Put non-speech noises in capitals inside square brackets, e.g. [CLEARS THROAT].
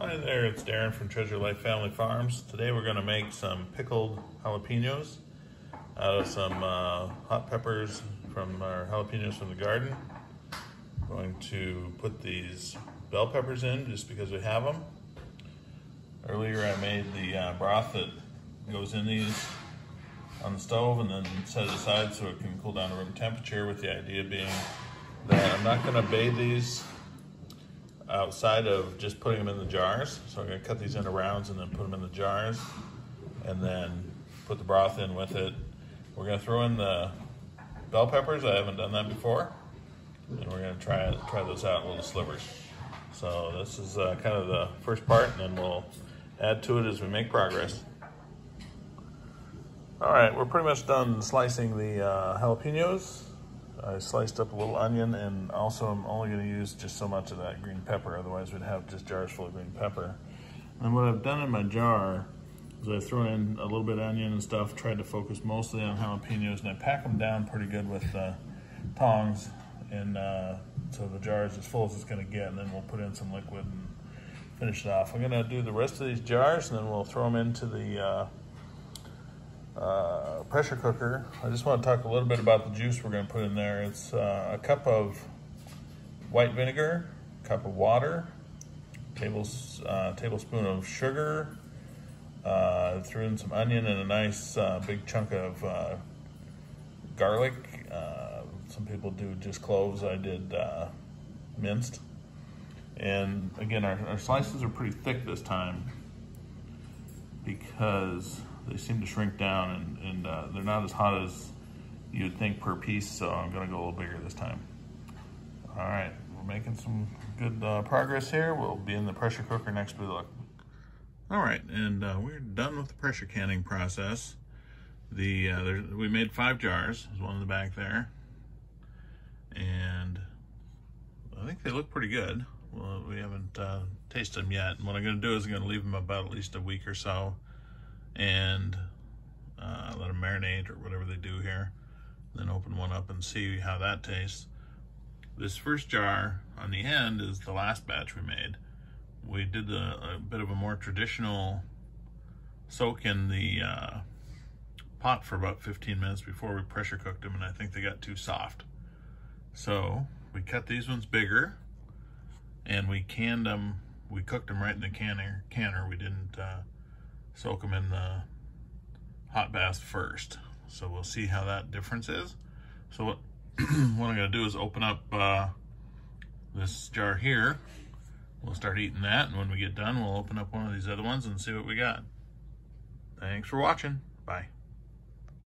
Hi there, it's Daron from Treasure Life Family Farms. Today we're going to make some pickled jalapenos out of some uh, hot peppers from our jalapenos from the garden. Going to put these bell peppers in just because we have them. Earlier I made the uh, broth that goes in these on the stove and then set it aside so it can cool down to room temperature with the idea being that I'm not going to bathe these outside of just putting them in the jars. So I'm gonna cut these into rounds and then put them in the jars and then put the broth in with it. We're gonna throw in the bell peppers. I haven't done that before. And we're gonna try, try those out in little slivers. So this is uh, kind of the first part and then we'll add to it as we make progress. All right, we're pretty much done slicing the uh, jalapenos. I sliced up a little onion and also I'm only gonna use just so much of that green pepper, otherwise we'd have just jars full of green pepper. And what I've done in my jar is I've thrown in a little bit of onion and stuff, tried to focus mostly on jalapenos and I pack them down pretty good with uh, tongs and uh, so the jar is as full as it's gonna get and then we'll put in some liquid and finish it off. I'm gonna do the rest of these jars and then we'll throw them into the uh, uh, pressure cooker. I just want to talk a little bit about the juice we're going to put in there. It's uh, a cup of white vinegar, a cup of water, tables, uh, tablespoon of sugar, uh, threw in some onion and a nice uh, big chunk of uh, garlic. some people do just cloves. I did minced. And again, our, our slices are pretty thick this time because they seem to shrink down and, and uh, they're not as hot as you'd think per piece, so I'm gonna go a little bigger this time. All right, we're making some good uh, progress here. We'll be in the pressure cooker next we look. All right, and uh, we're done with the pressure canning process. The uh, We made five jars, there's one in the back there. And I think they look pretty good. Well, we haven't uh, tasted them yet. And what I'm gonna do is I'm gonna leave them about at least a week or so and uh, let them marinate or whatever they do here. Then open one up and see how that tastes. This first jar on the end is the last batch we made. We did a, a bit of a more traditional soak in the uh, pot for about 15 minutes before we pressure cooked them and I think they got too soft. So we cut these ones bigger and we canned them, we cooked them right in the canner, canner. we didn't uh, soak them in the hot bath first. So we'll see how that difference is. So what, [CLEARS THROAT] what I'm gonna do is open up uh, this jar here. We'll start eating that, and when we get done, we'll open up one of these other ones and see what we got. Thanks for watching. Bye.